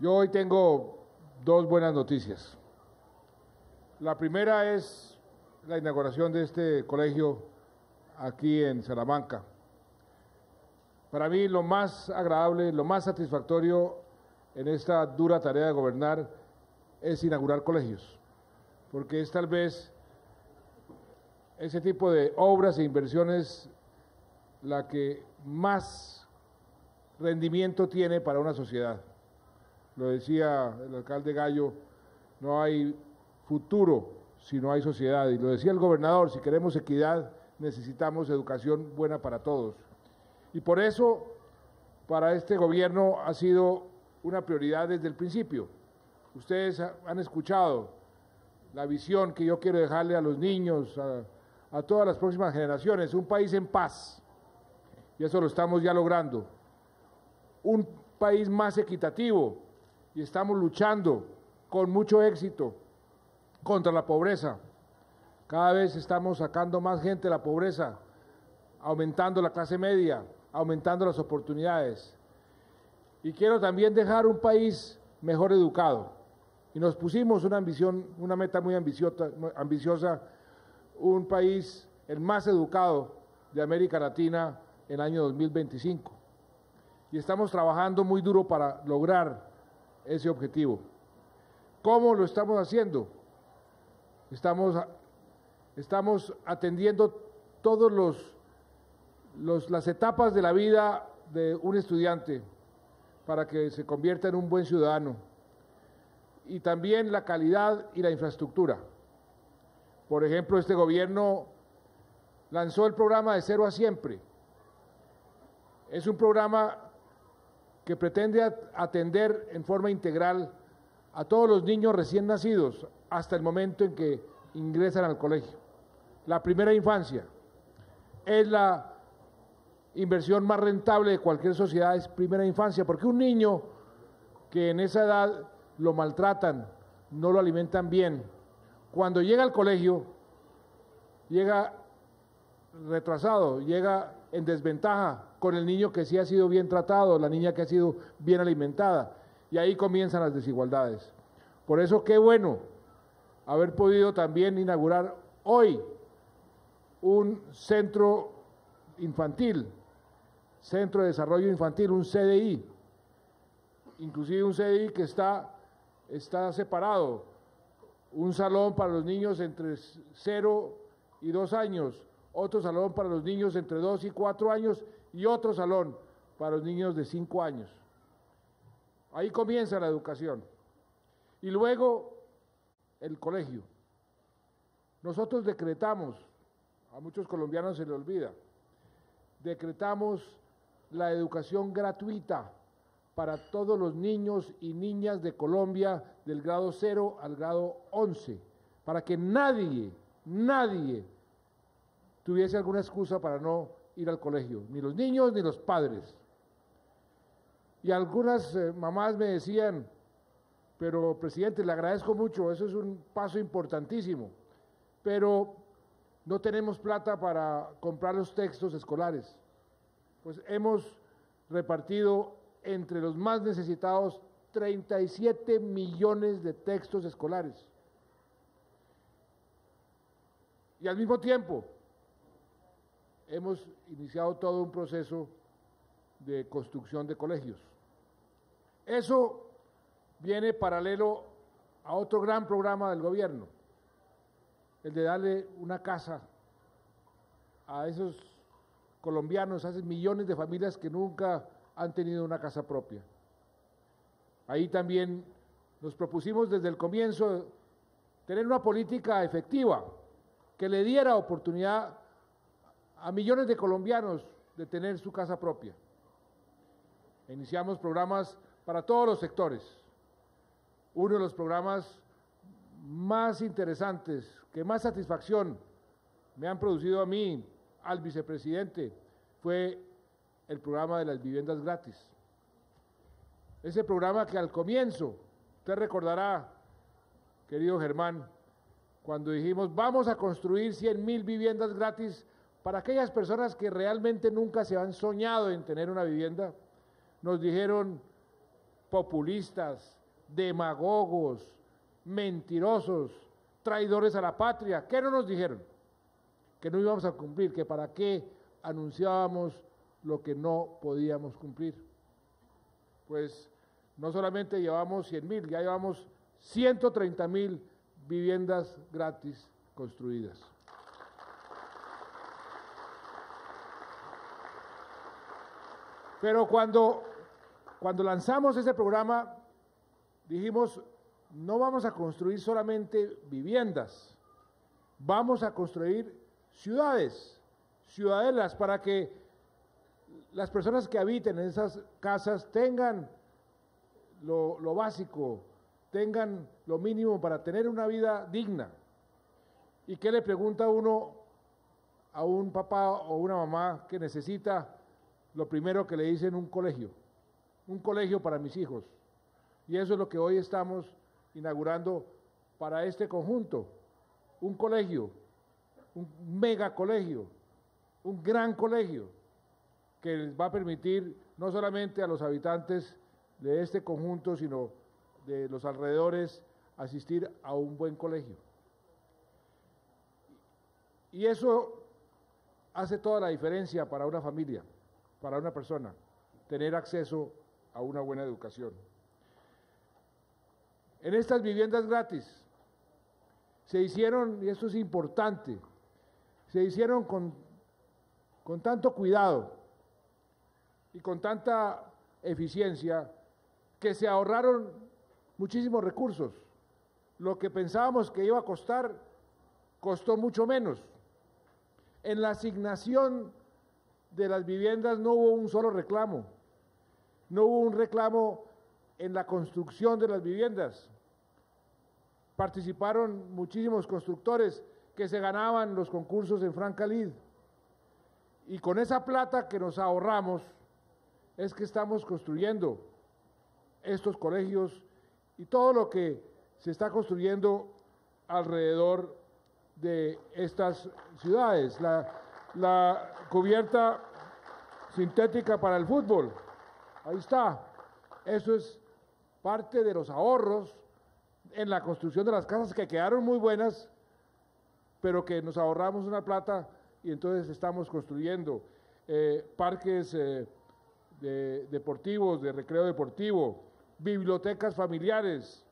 Yo hoy tengo dos buenas noticias. La primera es la inauguración de este colegio aquí en Salamanca. Para mí lo más agradable, lo más satisfactorio en esta dura tarea de gobernar es inaugurar colegios, porque es tal vez ese tipo de obras e inversiones la que más rendimiento tiene para una sociedad lo decía el alcalde Gallo, no hay futuro si no hay sociedad. Y lo decía el gobernador, si queremos equidad necesitamos educación buena para todos. Y por eso, para este gobierno ha sido una prioridad desde el principio. Ustedes han escuchado la visión que yo quiero dejarle a los niños, a, todas las próximas generaciones, un país en paz. Y eso lo estamos ya logrando. Un país más equitativo, y estamos luchando con mucho éxito contra la pobreza. Cada vez estamos sacando más gente de la pobreza, aumentando la clase media, aumentando las oportunidades. Y quiero también dejar un país mejor educado. Y nos pusimos una ambición, una meta muy ambiciosa, ambiciosa un país el más educado de América Latina en el año 2025. Y estamos trabajando muy duro para lograr ese objetivo. ¿Cómo lo estamos haciendo? Estamos, estamos atendiendo todas los, las etapas de la vida de un estudiante para que se convierta en un buen ciudadano y también la calidad y la infraestructura. Por ejemplo, este gobierno lanzó el programa de cero a siempre. Es un programa que pretende atender en forma integral a todos los niños recién nacidos hasta el momento en que ingresan al colegio. La primera infancia es la inversión más rentable de cualquier sociedad, es primera infancia, porque un niño que en esa edad lo maltratan, no lo alimentan bien, cuando llega al colegio, llega retrasado, llega en desventaja con el niño que sí ha sido bien tratado, la niña que ha sido bien alimentada. Y ahí comienzan las desigualdades. Por eso qué bueno haber podido también inaugurar hoy un centro infantil, Centro de Desarrollo Infantil, un CDI, inclusive un CDI que está, está separado, un salón para los niños entre 0 y 2 años, otro salón para los niños entre 2 y 4 años y otro salón para los niños de 5 años. Ahí comienza la educación. Y luego el colegio. Nosotros decretamos, a muchos colombianos se les olvida, decretamos la educación gratuita para todos los niños y niñas de Colombia del grado 0 al grado 11, para que nadie, nadie tuviese alguna excusa para no ir al colegio, ni los niños ni los padres. Y algunas eh, mamás me decían, pero presidente, le agradezco mucho, eso es un paso importantísimo, pero no tenemos plata para comprar los textos escolares. Pues hemos repartido entre los más necesitados 37 millones de textos escolares. Y al mismo tiempo, hemos iniciado todo un proceso de construcción de colegios. Eso viene paralelo a otro gran programa del gobierno, el de darle una casa a esos colombianos, esos millones de familias que nunca han tenido una casa propia. Ahí también nos propusimos desde el comienzo tener una política efectiva que le diera oportunidad a millones de colombianos de tener su casa propia. Iniciamos programas para todos los sectores. Uno de los programas más interesantes, que más satisfacción me han producido a mí, al vicepresidente, fue el programa de las viviendas gratis. Ese programa que al comienzo, usted recordará, querido Germán, cuando dijimos vamos a construir 100 mil viviendas gratis para aquellas personas que realmente nunca se han soñado en tener una vivienda, nos dijeron populistas, demagogos, mentirosos, traidores a la patria. ¿Qué no nos dijeron? Que no íbamos a cumplir, que para qué anunciábamos lo que no podíamos cumplir. Pues no solamente llevamos 100 mil, ya llevamos 130 mil viviendas gratis construidas. Pero cuando, cuando lanzamos ese programa, dijimos, no vamos a construir solamente viviendas, vamos a construir ciudades, ciudadelas, para que las personas que habiten en esas casas tengan lo, lo básico, tengan lo mínimo para tener una vida digna. ¿Y qué le pregunta uno a un papá o una mamá que necesita lo primero que le dicen un colegio? Un colegio para mis hijos. Y eso es lo que hoy estamos inaugurando para este conjunto. Un colegio, un mega colegio, un gran colegio que les va a permitir no solamente a los habitantes de este conjunto, sino de los alrededores, asistir a un buen colegio. Y eso hace toda la diferencia para una familia, para una persona, tener acceso a una buena educación. En estas viviendas gratis se hicieron, y esto es importante, se hicieron con, con tanto cuidado y con tanta eficiencia que se ahorraron muchísimos recursos. Lo que pensábamos que iba a costar, costó mucho menos. En la asignación de las viviendas no hubo un solo reclamo, no hubo un reclamo en la construcción de las viviendas. Participaron muchísimos constructores que se ganaban los concursos en Francalid. Y con esa plata que nos ahorramos es que estamos construyendo estos colegios y todo lo que se está construyendo alrededor de estas ciudades. La, la cubierta sintética para el fútbol, ahí está. Eso es parte de los ahorros en la construcción de las casas que quedaron muy buenas, pero que nos ahorramos una plata y entonces estamos construyendo eh, parques eh, deportivos, de recreo deportivo, bibliotecas familiares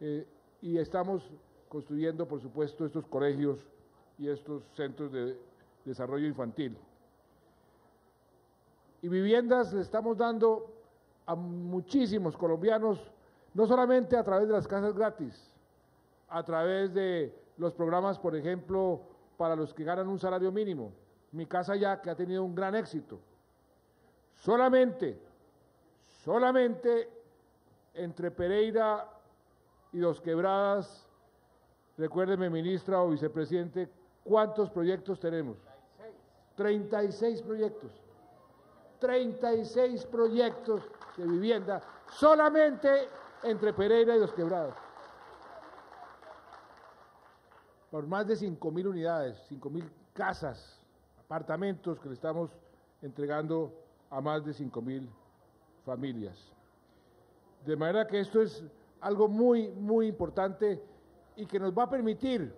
eh, y estamos construyendo, por supuesto, estos colegios y estos centros de desarrollo infantil. Y viviendas le estamos dando a muchísimos colombianos, no solamente a través de las casas gratis, a través de los programas, por ejemplo, para los que ganan un salario mínimo. Mi casa ya que ha tenido un gran éxito. Solamente, solamente entre Pereira y Dos Quebradas, recuérdeme, ministra o vicepresidente, ¿cuántos proyectos tenemos? 36 proyectos. 36 proyectos de vivienda solamente entre Pereira y Dos Quebradas. Por más de 5 mil unidades, 5 mil casas, apartamentos que le estamos entregando a más de 5 mil familias. De manera que esto es algo muy, muy importante y que nos va a permitir,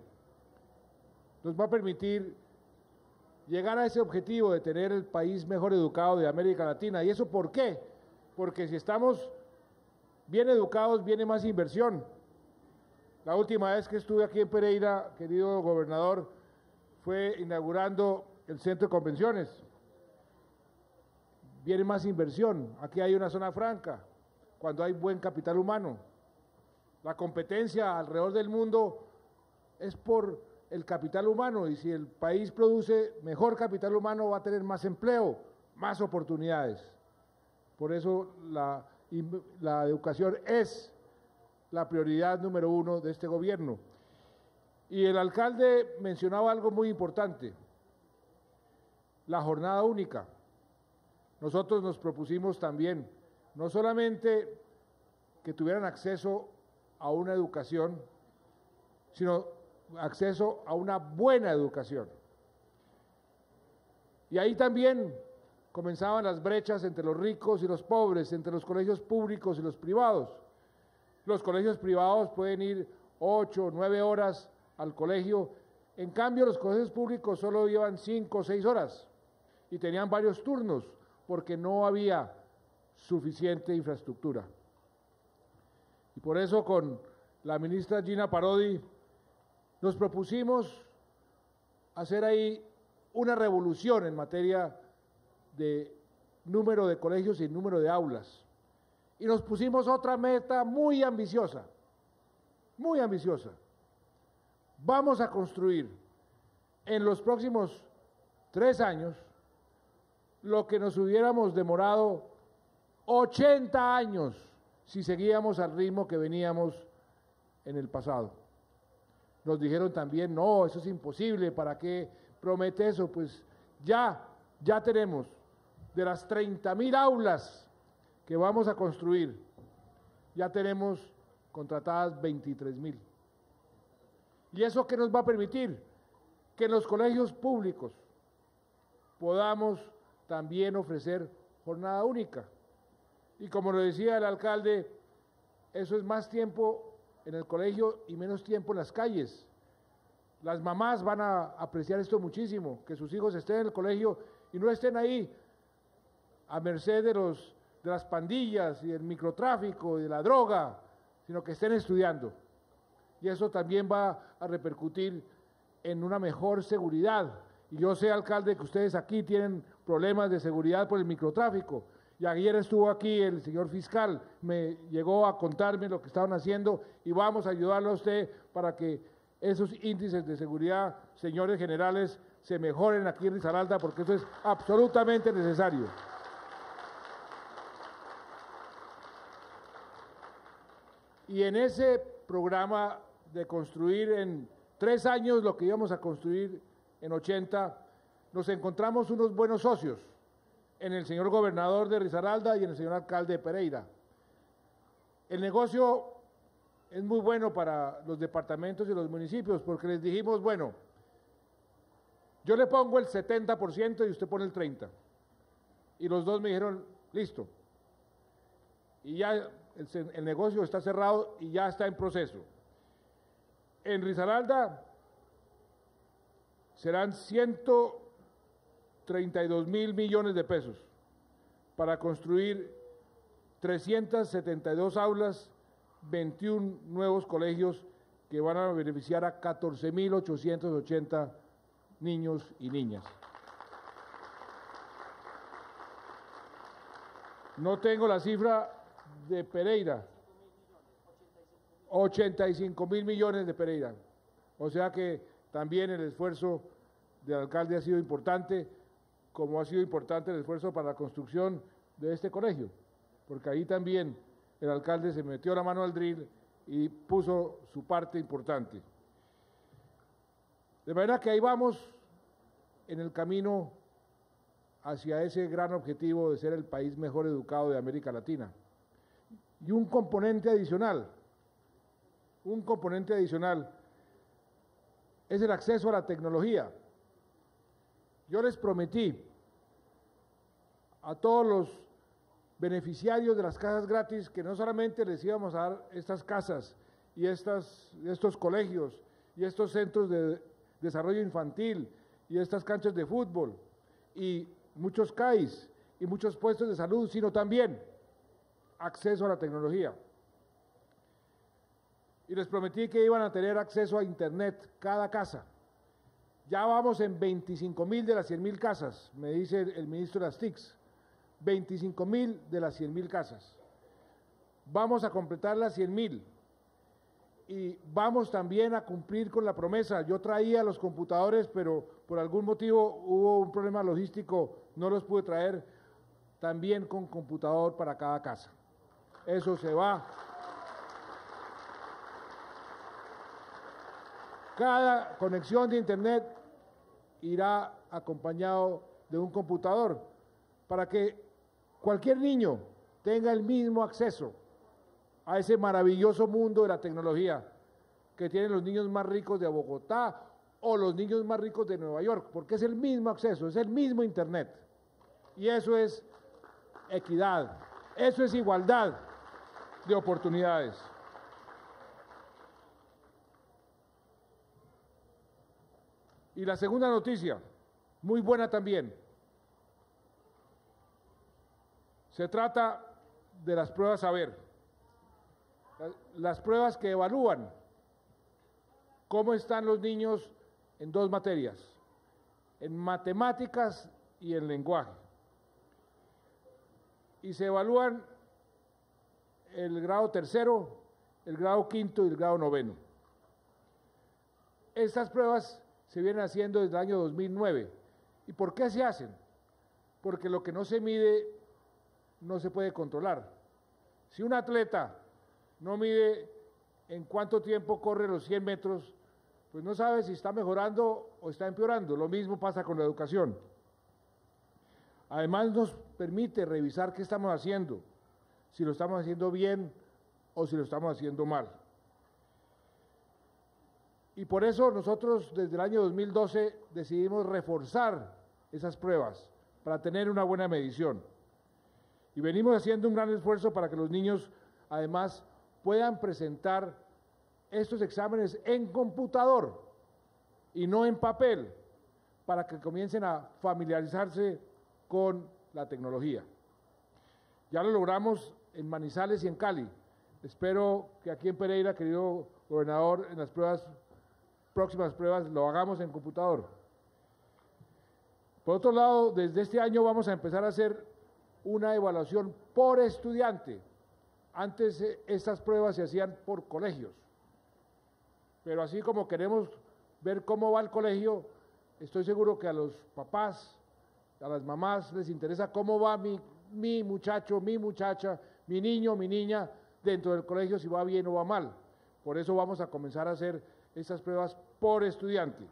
nos va a permitir llegar a ese objetivo de tener el país mejor educado de América Latina. ¿Y eso por qué? Porque si estamos bien educados, viene más inversión. La última vez que estuve aquí en Pereira, querido gobernador, fue inaugurando el centro de convenciones. Viene más inversión. Aquí hay una zona franca cuando hay buen capital humano. La competencia alrededor del mundo es por el capital humano y si el país produce mejor capital humano va a tener más empleo, más oportunidades. Por eso la, educación es la prioridad número uno de este gobierno. Y el alcalde mencionaba algo muy importante, la jornada única. nosotros nos propusimos también no solamente que tuvieran acceso a una educación, sino acceso a una buena educación. Y ahí también comenzaban las brechas entre los ricos y los pobres, entre los colegios públicos y los privados. Los colegios privados pueden ir ocho o nueve horas al colegio, en cambio los colegios públicos solo llevan cinco o seis horas y tenían varios turnos porque no había suficiente infraestructura. Y por eso con la ministra Gina Parodi nos propusimos hacer ahí una revolución en materia de número de colegios y número de aulas. Y nos pusimos otra meta muy ambiciosa, muy ambiciosa. Vamos a construir en los próximos tres años lo que nos hubiéramos demorado 80 años si seguíamos al ritmo que veníamos en el pasado. Nos dijeron también, no, eso es imposible, ¿para qué promete eso? Pues ya, ya tenemos de las 30 mil aulas que vamos a construir, ya tenemos contratadas 23 mil. ¿Y eso qué nos va a permitir? Que en los colegios públicos podamos también ofrecer jornada única. Y como lo decía el alcalde, eso es más tiempo en el colegio y menos tiempo en las calles. Las mamás van a apreciar esto muchísimo, que sus hijos estén en el colegio y no estén ahí a merced de, los, de las pandillas y del microtráfico y de la droga, sino que estén estudiando. Y eso también va a repercutir en una mejor seguridad y yo sé, alcalde, que ustedes aquí tienen problemas de seguridad por el microtráfico. Y ayer estuvo aquí el señor fiscal, me llegó a contarme lo que estaban haciendo y vamos a ayudarlo a usted para que esos índices de seguridad, señores generales, se mejoren aquí en Risaralda porque eso es absolutamente necesario. Y en ese programa de construir en tres años lo que íbamos a construir en 80, nos encontramos unos buenos socios en el señor gobernador de Risaralda y en el señor alcalde de Pereira. El negocio es muy bueno para los departamentos y los municipios porque les dijimos, bueno, yo le pongo el 70% y usted pone el 30%. Y los dos me dijeron, listo. Y ya el, negocio está cerrado y ya está en proceso. En Risaralda serán 132 mil millones de pesos para construir 372 aulas, 21 nuevos colegios que van a beneficiar a 14.880 niños y niñas. No tengo la cifra de Pereira, 85 mil millones de Pereira. O sea que también el esfuerzo del alcalde ha sido importante, como ha sido importante el esfuerzo para la construcción de este colegio, porque ahí también el alcalde se metió la mano al drill y puso su parte importante. De manera que ahí vamos en el camino hacia ese gran objetivo de ser el país mejor educado de América Latina. Y un componente adicional, un componente adicional es el acceso a la tecnología. Yo les prometí a todos los beneficiarios de las casas gratis que no solamente les íbamos a dar estas casas y estos colegios y estos centros de desarrollo infantil y estas canchas de fútbol y muchos CAIs y muchos puestos de salud, sino también acceso a la tecnología y les prometí que iban a tener acceso a Internet cada casa. Ya vamos en 25 mil de las 100 mil casas, me dice el ministro de las TICs. 25 mil de las 100 mil casas. Vamos a completar las 100 mil. Y vamos también a cumplir con la promesa. Yo traía los computadores, pero por algún motivo hubo un problema logístico, no los pude traer también con computador para cada casa. Eso se va Cada conexión de Internet irá acompañado de un computador para que cualquier niño tenga el mismo acceso a ese maravilloso mundo de la tecnología que tienen los niños más ricos de Bogotá o los niños más ricos de Nueva York, porque es el mismo acceso, es el mismo Internet. Y eso es equidad, eso es igualdad de oportunidades. Y la segunda noticia, muy buena también. Se trata de las pruebas saber. Las pruebas que evalúan cómo están los niños en dos materias, en matemáticas y en lenguaje. Y se evalúan el grado tercero, el grado quinto y el grado noveno. Estas pruebas se vienen haciendo desde el año 2009. ¿Y por qué se hacen? Porque lo que no se mide no se puede controlar. Si un atleta no mide en cuánto tiempo corre los 100 metros, pues no sabe si está mejorando o está empeorando. Lo mismo pasa con la educación. Además nos permite revisar qué estamos haciendo, si lo estamos haciendo bien o si lo estamos haciendo mal. Y por eso nosotros desde el año 2012 decidimos reforzar esas pruebas para tener una buena medición. Y venimos haciendo un gran esfuerzo para que los niños además puedan presentar estos exámenes en computador y no en papel, para que comiencen a familiarizarse con la tecnología. Ya lo logramos en Manizales y en Cali. Espero que aquí en Pereira, querido gobernador, en las pruebas, próximas pruebas, lo hagamos en computador. Por otro lado, desde este año vamos a empezar a hacer una evaluación por estudiante. Antes eh, estas pruebas se hacían por colegios. Pero así como queremos ver cómo va el colegio, estoy seguro que a los papás, a las mamás les interesa cómo va mi, mi muchacho, mi muchacha, mi niño, mi niña dentro del colegio, si va bien o va mal. Por eso vamos a comenzar a hacer estas pruebas por estudiante.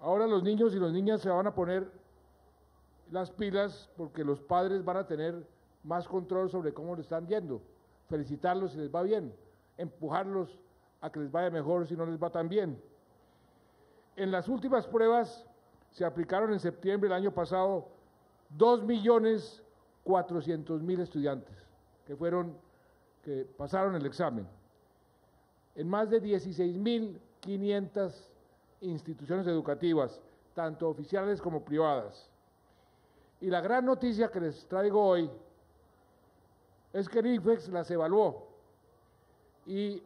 Ahora los niños y las niñas se van a poner las pilas porque los padres van a tener más control sobre cómo le están yendo. Felicitarlos si les va bien empujarlos a que les vaya mejor si no les va tan bien. En las últimas pruebas se aplicaron en septiembre del año pasado 2.400.000 estudiantes que fueron que pasaron el examen en más de 16.500 instituciones educativas, tanto oficiales como privadas. Y la gran noticia que les traigo hoy es que el IFEX las evaluó y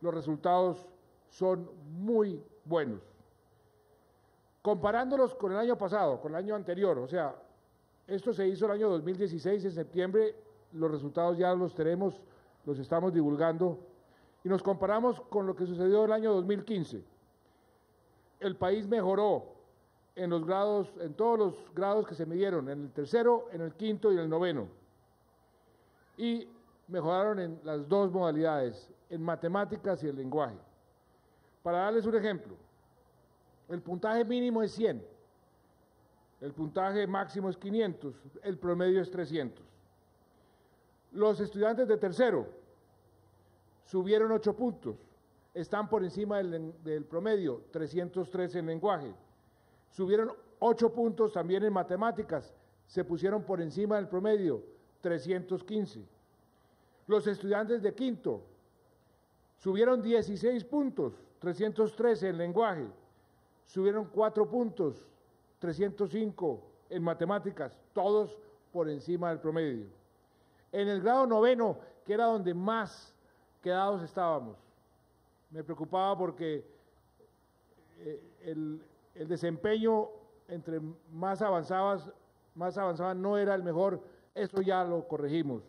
los resultados son muy buenos. Comparándolos con el año pasado, con el año anterior, o sea, esto se hizo el año 2016, en septiembre, los resultados ya los tenemos, los estamos divulgando, y nos comparamos con lo que sucedió el año 2015. El país mejoró en los grados, en todos los grados que se midieron, en el tercero, en el quinto y en el noveno. Y mejoraron en las dos modalidades, en matemáticas y el lenguaje. Para darles un ejemplo, el puntaje mínimo es 100, el puntaje máximo es 500, el promedio es 300. Los estudiantes de tercero subieron 8 puntos, están por encima del, promedio, 313 en lenguaje. Subieron 8 puntos también en matemáticas, se pusieron por encima del promedio, 315. Los estudiantes de quinto Subieron 16 puntos, 313 en lenguaje. Subieron 4 puntos, 305 en matemáticas, todos por encima del promedio. En el grado noveno, que era donde más quedados estábamos, me preocupaba porque eh, el, desempeño entre más avanzabas, más avanzaban no era el mejor, eso ya lo corregimos.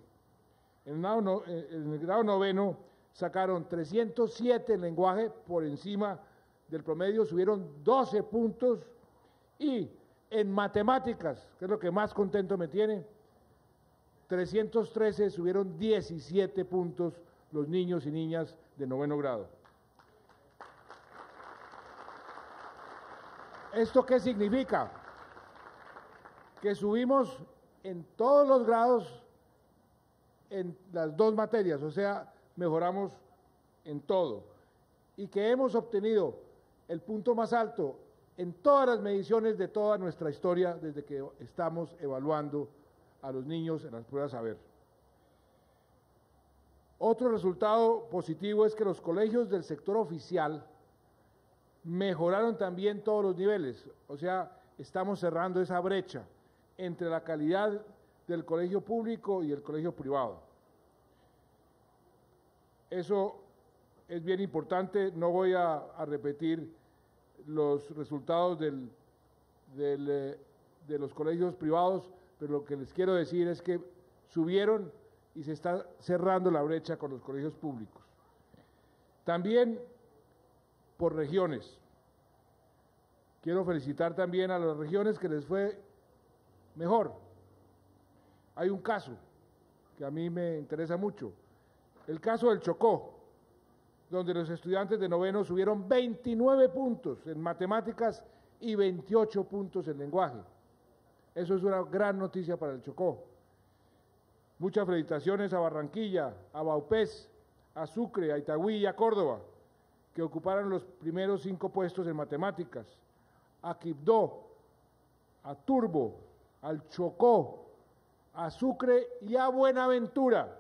En el en el grado noveno sacaron 307 en lenguaje por encima del promedio, subieron 12 puntos y en matemáticas, que es lo que más contento me tiene, 313 subieron 17 puntos los niños y niñas de noveno grado. ¿Esto qué significa? Que subimos en todos los grados en las dos materias, o sea, mejoramos en todo. Y que hemos obtenido el punto más alto en todas las mediciones de toda nuestra historia desde que estamos evaluando a los niños en las pruebas a ver. Otro resultado positivo es que los colegios del sector oficial mejoraron también todos los niveles, o sea, estamos cerrando esa brecha entre la calidad del colegio público y el colegio privado. Eso es bien importante, no voy a, repetir los resultados del, eh, de los colegios privados, pero lo que les quiero decir es que subieron y se está cerrando la brecha con los colegios públicos. También por regiones. Quiero felicitar también a las regiones que les fue mejor. Hay un caso que a mí me interesa mucho, el caso del Chocó, donde los estudiantes de noveno subieron 29 puntos en matemáticas y 28 puntos en lenguaje. Eso es una gran noticia para el Chocó. Muchas felicitaciones a Barranquilla, a Baupés, a Sucre, a Itagüí y a Córdoba, que ocuparon los primeros cinco puestos en matemáticas, a Quibdó, a Turbo, al Chocó, a Sucre y a Buenaventura,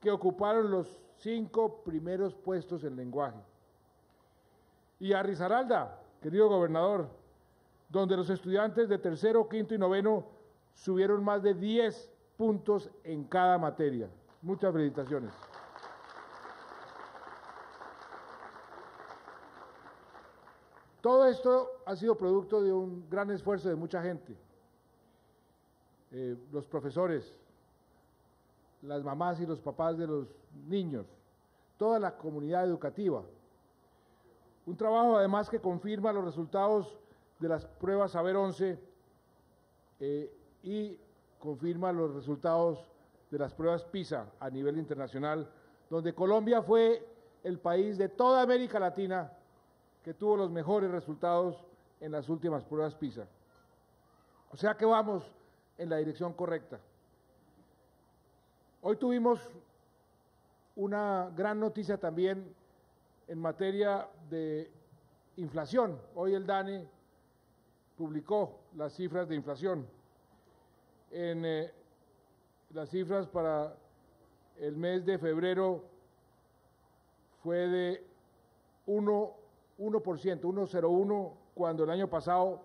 que ocuparon los cinco primeros puestos en lenguaje. Y a Risaralda, querido gobernador, donde los estudiantes de tercero, quinto y noveno subieron más de 10 puntos en cada materia. Muchas felicitaciones. Todo esto ha sido producto de un gran esfuerzo de mucha gente. Eh, los profesores, las mamás y los papás de los niños, toda la comunidad educativa. Un trabajo además que confirma los resultados de las pruebas Saber 11 eh, y confirma los resultados de las pruebas PISA a nivel internacional, donde Colombia fue el país de toda América Latina que tuvo los mejores resultados en las últimas pruebas PISA. O sea que vamos en la dirección correcta. Hoy tuvimos una gran noticia también en materia de inflación. Hoy el DANE publicó las cifras de inflación en eh, las cifras para el mes de febrero fue de 1, 1%, 1,01, cuando el año pasado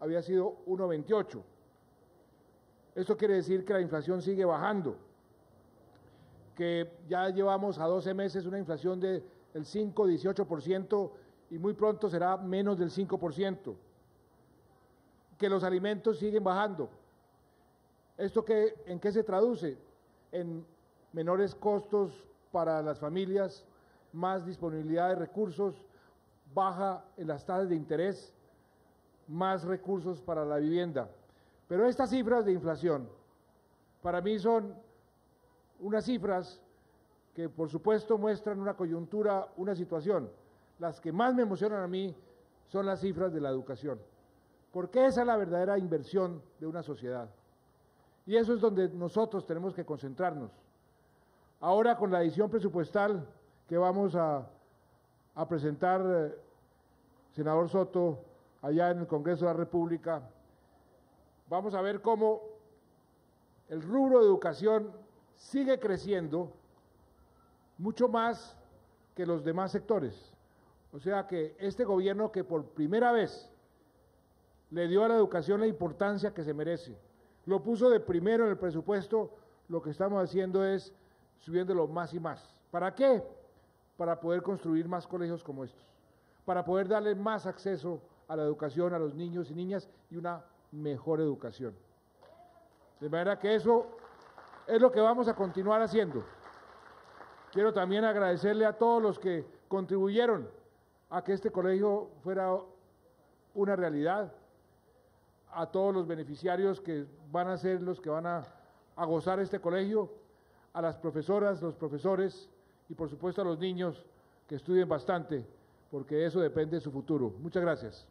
había sido 1,28. Esto quiere decir que la inflación sigue bajando, que ya llevamos a 12 meses una inflación del 5, 18% y muy pronto será menos del 5%, que los alimentos siguen bajando, ¿Esto qué, en qué se traduce? En menores costos para las familias, más disponibilidad de recursos, baja en las tasas de interés, más recursos para la vivienda. Pero estas cifras de inflación, para mí son unas cifras que por supuesto muestran una coyuntura, una situación. Las que más me emocionan a mí son las cifras de la educación, porque esa es la verdadera inversión de una sociedad. Y eso es donde nosotros tenemos que concentrarnos. Ahora con la edición presupuestal que vamos a, presentar, eh, senador Soto, allá en el Congreso de la República, vamos a ver cómo el rubro de educación sigue creciendo mucho más que los demás sectores. O sea que este gobierno que por primera vez le dio a la educación la importancia que se merece, lo puso de primero en el presupuesto, lo que estamos haciendo es subiéndolo más y más. ¿Para qué? Para poder construir más colegios como estos, para poder darle más acceso a la educación a los niños y niñas y una mejor educación. De manera que eso es lo que vamos a continuar haciendo. Quiero también agradecerle a todos los que contribuyeron a que este colegio fuera una realidad a todos los beneficiarios que van a ser los que van a, gozar este colegio, a las profesoras, los profesores y por supuesto a los niños que estudien bastante, porque eso depende de su futuro. Muchas gracias.